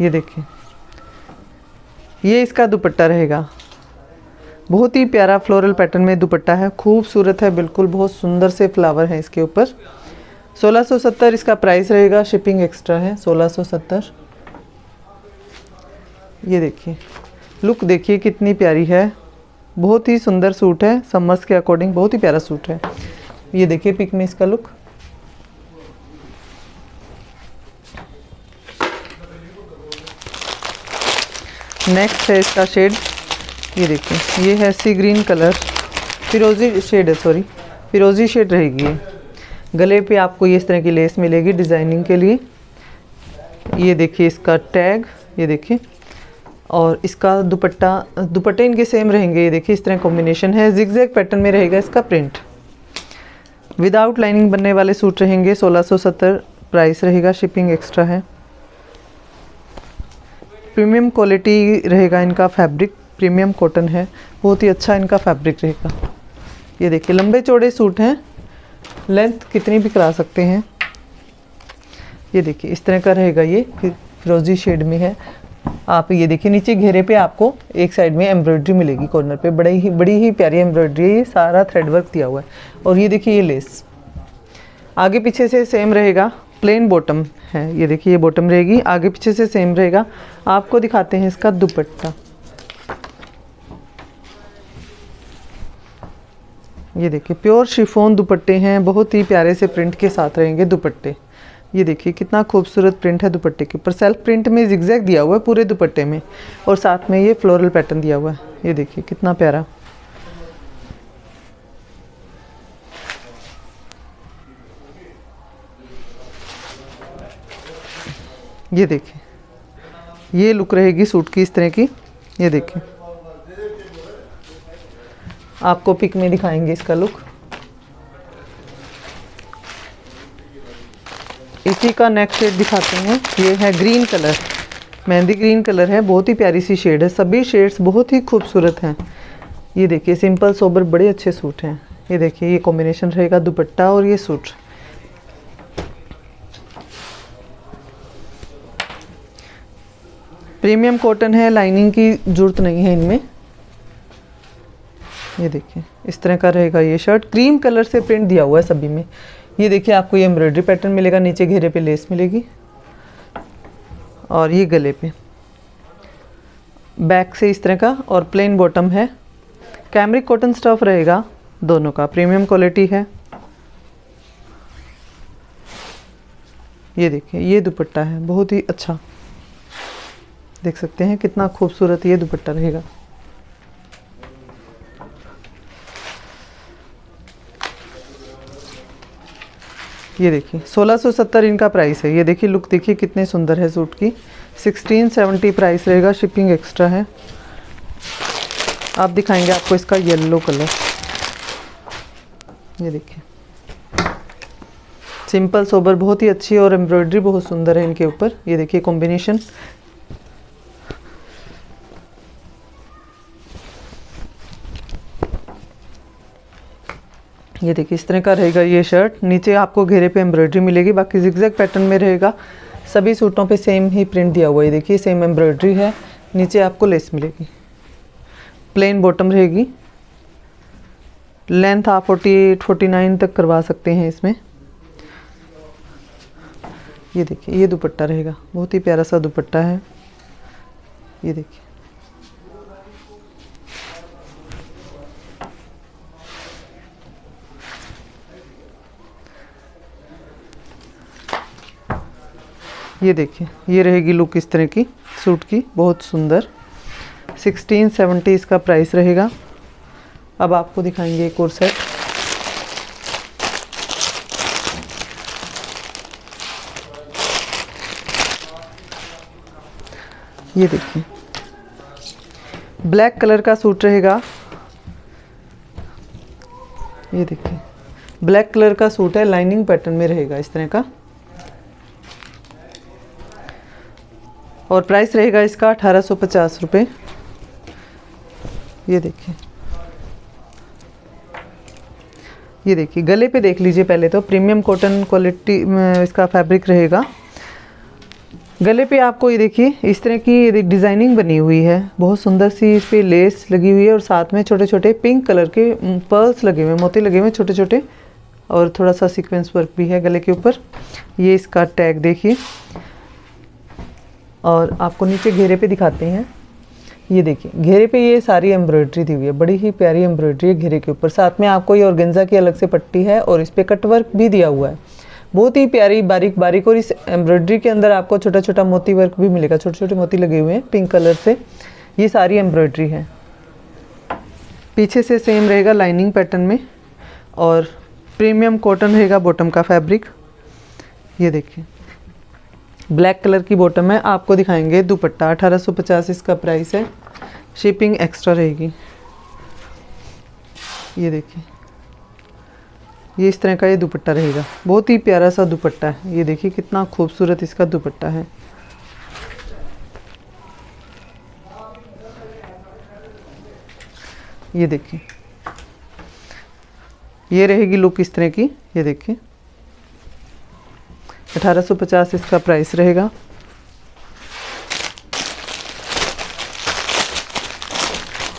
ये देखिए। ये इसका दुपट्टा रहेगा। बहुत ही प्यारा फ्लोरल पैटर्न में दुपट्टा है। खूबसूरत है, बिल्कुल बहुत सुंदर से फ्लावर है इसके ऊपर। 1670 इसका प्राइस रहेगा शिपिंग एक्स्ट्रा है 1670 ये देखिए। लुक देखिए कितनी प्यारी है। बहुत ही सुंदर सूट है समर्स के अकॉर्डिंग बहुत ही प्यारा सूट है। ये देखिए पिक में इसका लुक नेक्स्ट है इसका शेड ये देखिए, ये है सी ग्रीन कलर फिरोज़ी शेड है सॉरी फिरोज़ी शेड रहेगी ये. गले पे आपको ये इस तरह की लेस मिलेगी डिज़ाइनिंग के लिए. ये देखिए इसका टैग ये देखिए. और इसका दुपट्टा, दुपट्टे इनके सेम रहेंगे. ये देखिए इस तरह कॉम्बिनेशन है. जिगजैग पैटर्न में रहेगा इसका प्रिंट विदाउट लाइनिंग बनने वाले सूट रहेंगे. 1670 प्राइस रहेगा. शिपिंग एक्स्ट्रा है. प्रीमियम क्वालिटी रहेगा इनका फैब्रिक, प्रीमियम कॉटन है, बहुत ही अच्छा इनका फैब्रिक रहेगा। ये देखिए, लंबे चौड़े सूट हैं, लेंथ कितनी भी करा सकते हैं। ये देखिए, इस तरह का रहेगा ये फिरोजी शेड में है। आप ये देखिए, नीचे घेरे पे आपको एक साइड में एम्ब्रॉयड्री मिलेगी कॉर्नर पे। बड़ी ही बड़ी ही प्यारी एम्ब्रॉयड्री है, ये सारा थ्रेडवर्क दिया हुआ है। और ये देखिए, ये लेस आगे पीछे से सेम रहेगा। प्लेन बॉटम है। ये देखिए, ये बॉटम रहेगी। आगे पीछे से सेम रहेगा। आपको दिखाते हैं इसका दुपट्टा। ये देखिए प्योर शिफोन दुपट्टे हैं। बहुत ही प्यारे से प्रिंट के साथ रहेंगे दुपट्टे। ये देखिए, कितना खूबसूरत प्रिंट है दुपट्टे के ऊपर। सेल्फ प्रिंट में जिगजैग दिया हुआ है पूरे दुपट्टे में। और साथ में ये फ्लोरल पैटर्न दिया हुआ है। ये देखिए, कितना प्यारा। ये देखें। ये लुक रहेगी सूट की इस तरह की। ये देखें। आपको पिक में दिखाएँगे इसका लुक। इसी का नेक्स्ट शेड दिखाते हैं। ये है green colour mehndi green colour है। बहुत ही प्यारी सी शेड है। सभी शेड्स बहुत ही खूबसूरत हैं। ये देखिए सिंपल सोबर बड़े अच्छे सूट हैं। ये देखिए, ये कॉम्बिनेशन रहेगा दुपट्टा और ये सूट प्रीमियम कॉटन है लाइनिंग की ज़रूरत नहीं है इनमें। ये देखिए, इस तरह का रहेगा ये शर्ट क्रीम कलर से प्रिंट दिया हुआ है सभी में। ये देखिए, आपको ये एम्ब्रॉयडरी पैटर्न मिलेगा, नीचे घेरे पे लेस मिलेगी। और ये गले पे। बैक से इस तरह का और प्लेन बॉटम है। कैमरिक कॉटन स्टफ़ रहेगा, दोनों का। प्रीमियम क्वालिटी है। ये देखिए, ये दुपट्टा है, बहुत ही अच्छा। देख सकते हैं कितना खूबसूरत ये दुपट्टा रहेगा। ये देखिए 1670 इनका प्राइस है। ये देखिए, लुक देखिए कितने सुंदर है सूट की। 1670 प्राइस रहेगा, शिपिंग एक्स्ट्रा है। आप दिखाएँगे आपको इसका येलो कलर। ये देखिए। सिंपल, सोबर, बहुत ही अच्छी और एम्ब्रॉयडरी बहुत सुंदर है इनके ऊपर। ये देखिए, कॉम्बिनेशन। ये देखिए, इस तरह का रहेगा ये शर्ट नीचे आपको घेरे पे एम्ब्रॉयड्री मिलेगी, बाकी जिगजैग पैटर्न में रहेगा। सभी सूटों पे सेम ही प्रिंट दिया हुआ है देखिए सेम एम्ब्रॉयड्री है। नीचे आपको लेस मिलेगी। प्लेन बॉटम रहेगी। लेंथ आप फोर्टी एट फोर्टी नाइन तक करवा सकते हैं इसमें। ये देखिए, ये दुपट्टा रहेगा। बहुत ही प्यारा सा दुपट्टा है। ये देखिए। ये देखिए, ये रहेगी लुक इस तरह की, सूट की, बहुत सुंदर। सिक्सटीन सेवेंटी इसका प्राइस रहेगा। अब आपको दिखाएँगे एक और सेट ये देखिए ब्लैक कलर का सूट रहेगा। ये देखिए ब्लैक कलर का सूट है लाइनिंग पैटर्न में रहेगा इस तरह का। और प्राइस रहेगा इसका अठारह सौ पचास रुपये ये देखिए। ये देखिए, गले पे देख लीजिए पहले तो प्रीमियम कॉटन क्वालिटी इसका फैब्रिक रहेगा। गले पे आपको ये देखिए, इस तरह की डिज़ाइनिंग बनी हुई है। बहुत सुंदर सी इस पर लेस लगी हुई है और साथ में छोटे छोटे पिंक कलर के पर्ल्स लगे हुए मोती लगे हुए छोटे छोटे और थोड़ा सा सीक्वेंस वर्क भी है गले के ऊपर। ये इसका टैग देखिए। और आपको नीचे घेरे पे दिखाते हैं। ये देखिए, घेरे पे ये सारी एम्ब्रॉयडरी दी हुई है, बड़ी ही प्यारी एम्ब्रॉयडरी है घेरे के ऊपर। साथ में आपको ये ऑर्गेन्जा की अलग से पट्टी है और इस पर कटवर्क भी दिया हुआ है। बहुत ही प्यारी, बारीक बारीक और इस एम्ब्रॉयडरी के अंदर आपको छोटा छोटा मोती वर्क भी मिलेगा। छोटे छोटे मोती लगे हुए हैं पिंक कलर से। ये सारी एम्ब्रॉयडरी है। पीछे से सेम रहेगा लाइनिंग पैटर्न में और प्रीमियम कॉटन रहेगा बॉटम का फैब्रिक ये देखिए। ब्लैक कलर की बॉटम है, आपको दिखाएँगे, दुपट्टा 1850 इसका प्राइस है। शिपिंग एक्स्ट्रा रहेगी। ये देखिए। ये इस तरह का ये दुपट्टा रहेगा। बहुत ही प्यारा सा दुपट्टा है। ये देखिए कितना खूबसूरत इसका दुपट्टा है। ये देखिए। ये रहेगी लुक इस तरह की। ये देखिए। 1850 इसका प्राइस रहेगा।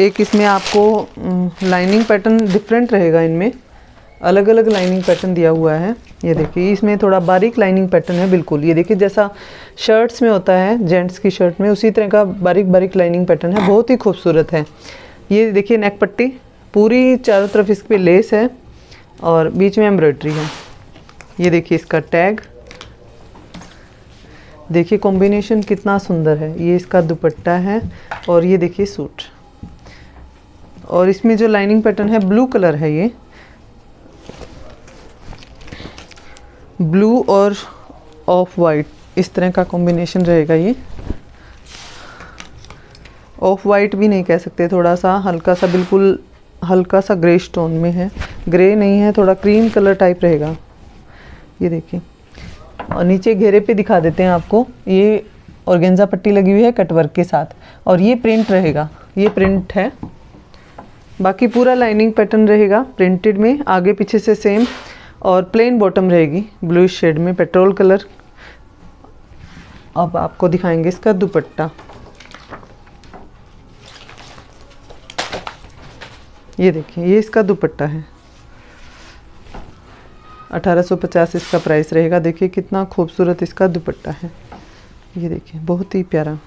एक इसमें आपको लाइनिंग पैटर्न डिफरेंट रहेगा इनमें। अलग अलग लाइनिंग पैटर्न दिया हुआ है। ये देखिए, इसमें थोड़ा बारीक लाइनिंग पैटर्न है, बिल्कुल। ये देखिए, जैसा शर्ट्स में होता है जेंट्स की शर्ट में, उसी तरह का बारीक बारीक लाइनिंग पैटर्न है। बहुत ही खूबसूरत है। ये देखिए नेक पट्टी। पूरी चारों तरफ़ इस पर लेस है और बीच में एम्ब्रॉयड्री है। ये देखिए, इसका टैग देखिए कॉम्बिनेशन कितना सुंदर है। ये इसका दुपट्टा है और ये देखिए सूट। और इसमें जो लाइनिंग पैटर्न है ब्लू कलर है ये। ब्लू और ऑफ़ वाइट इस तरह का कॉम्बिनेशन रहेगा ये। ऑफ़ वाइट भी नहीं कह सकते थोड़ा सा हल्का सा बिल्कुल हल्का सा ग्रे स्टोन में है। ग्रे नहीं है, थोड़ा क्रीम कलर टाइप रहेगा। ये देखिए। और नीचे घेरे पे दिखा देते हैं आपको, ये ऑर्गेन्जा पट्टी लगी हुई है कटवर्क के साथ। और ये प्रिंट रहेगा, ये प्रिंट है। बाकी पूरा लाइनिंग पैटर्न रहेगा प्रिंटेड में, आगे पीछे से सेम और प्लेन बॉटम रहेगी ब्लू शेड में पेट्रोल कलर अब आपको दिखाएँगे इसका दुपट्टा। ये देखिए, ये इसका दुपट्टा है। 1850 इसका प्राइस रहेगा। देखिए कितना खूबसूरत इसका दुपट्टा है। ये देखिए, बहुत ही प्यारा।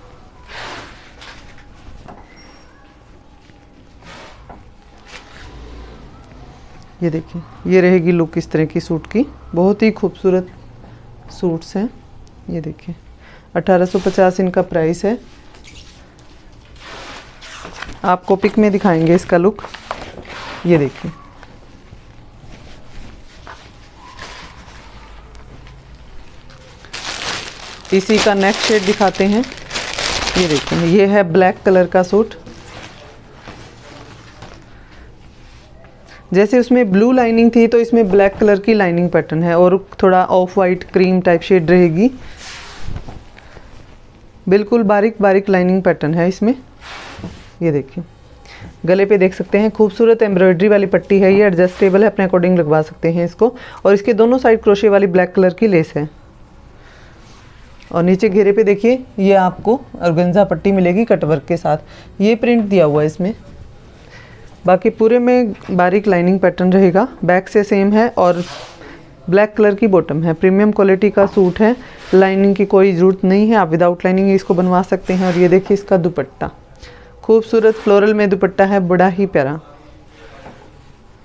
ये देखिए, ये रहेगी लुक इस तरह की सूट की। बहुत ही खूबसूरत सूट्स हैं। ये देखिए 1850 इनका प्राइस है। आपको पिक में दिखाएँगे इसका लुक ये देखिए। इसी का नेक्स्ट शेड दिखाते हैं। ये देखिए, ये है ब्लैक कलर का सूट जैसे उसमें ब्लू लाइनिंग थी तो इसमें ब्लैक कलर की लाइनिंग पैटर्न है और थोड़ा off white cream type shade रहेगी। बिल्कुल बारीक बारीक लाइनिंग पैटर्न है इसमें। ये देखिए, गले पे देख सकते हैं, खूबसूरत एम्ब्रॉयडरी वाली पट्टी है, ये एडजस्टेबल है, अपने अकॉर्डिंग लगवा सकते हैं इसको। और इसके दोनों साइड क्रोशे वाली ब्लैक कलर की लेस है। और नीचे घेरे पे देखिए, ये आपको ऑर्गेन्जा पट्टी मिलेगी कटवर्क के साथ। ये प्रिंट दिया हुआ है इसमें। बाकी पूरे में बारीक लाइनिंग पैटर्न रहेगा। बैक से सेम है और ब्लैक कलर की बॉटम है। प्रीमियम क्वालिटी का सूट है। लाइनिंग की कोई ज़रूरत नहीं है। आप विदाउट लाइनिंग इसको बनवा सकते हैं। और ये देखिए इसका दुपट्टा। खूबसूरत फ्लोरल में दुपट्टा है। बड़ा ही प्यारा।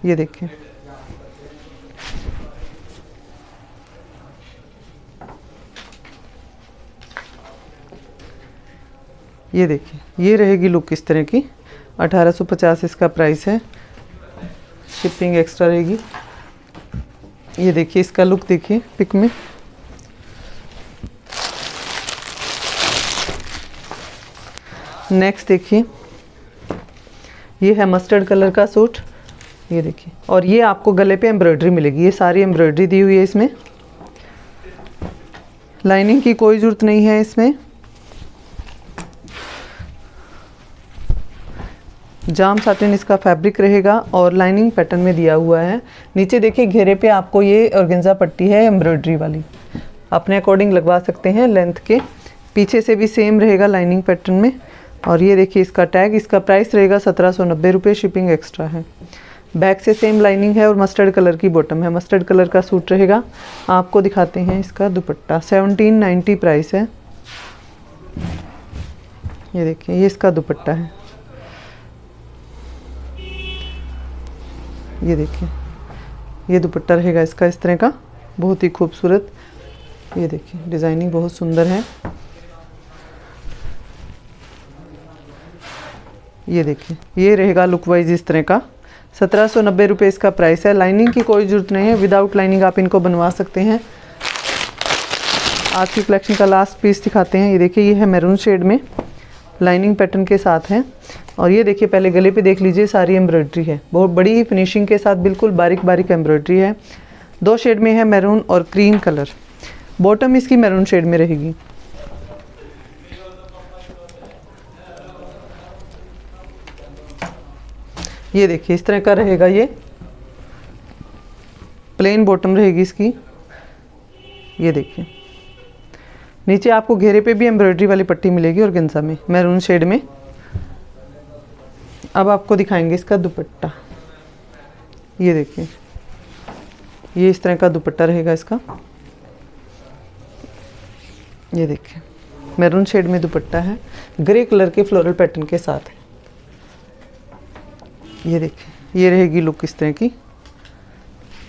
ये देखिए। ये देखिए, ये रहेगी लुक इस तरह की। 1850 इसका प्राइस है। शिपिंग एक्स्ट्रा रहेगी। ये देखिए, इसका लुक देखिए पिक में। नेक्स्ट देखिए। ये है मस्टर्ड कलर का सूट ये देखिए, और ये आपको गले पे एम्ब्रॉयडरी मिलेगी। ये सारी एम्ब्रॉयडरी दी हुई है इसमें। लाइनिंग की कोई ज़रूरत नहीं है इसमें। जाम साटिन इसका फैब्रिक रहेगा और लाइनिंग पैटर्न में दिया हुआ है। नीचे देखिए, घेरे पे आपको ये ऑर्गेन्जा पट्टी है एम्ब्रॉयडरी वाली। अपने अकॉर्डिंग लगवा सकते हैं लेंथ के। पीछे से भी सेम रहेगा लाइनिंग पैटर्न में। और ये देखिए इसका टैग इसका प्राइस रहेगा सत्रह सौ नब्बे रुपये शिपिंग एक्स्ट्रा है। बैक से सेम लाइनिंग है और मस्टर्ड कलर की बॉटम है। मस्टर्ड कलर का सूट रहेगा। आपको दिखाते हैं इसका दुपट्टा। सेवनटीन नाइन्टी प्राइस है। ये देखिए, ये इसका दुपट्टा है। ये देखिए। ये दुपट्टा रहेगा इसका, इस तरह का। बहुत ही खूबसूरत। ये देखिए, डिज़ाइनिंग बहुत सुंदर है। ये देखिए, ये रहेगा लुक वाइज इस तरह का। सत्रह सौ नब्बे रुपये इसका प्राइस है। लाइनिंग की कोई ज़रूरत नहीं है। विदाउट लाइनिंग आप इनको बनवा सकते हैं। आज की कलेक्शन का लास्ट पीस दिखाते हैं। ये देखिए, ये है मैरून शेड में। लाइनिंग पैटर्न के साथ हैं। और ये देखिए, पहले गले पे देख लीजिए, सारी एम्ब्रॉयड्री है। बहुत बड़ी ही फिनिशिंग के साथ बिल्कुल बारीक बारीक एम्ब्रॉयड्री है। दो शेड में है मैरून और क्रीम कलर। बॉटम इसकी मैरून शेड में रहेगी। ये देखिए, इस तरह का रहेगा ये। प्लेन बॉटम रहेगी इसकी। ये देखिए। नीचे आपको घेरे पे भी एम्ब्रॉयडरी वाली पट्टी मिलेगी और गेंसा में, मैरून शेड में। अब आपको दिखाएँगे इसका दुपट्टा। ये देखिए। ये इस तरह का दुपट्टा रहेगा इसका। ये देखिए। मैरून शेड में दुपट्टा है। ग्रे कलर के फ्लोरल पैटर्न के साथ है। ये देखिए। ये रहेगी लुक इस तरह की।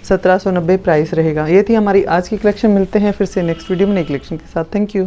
सत्रह सौ नब्बे प्राइस रहेगा। ये थी हमारी आज की कलेक्शन मिलते हैं फिर से नेक्स्ट वीडियो में नई कलेक्शन के साथ। Thank you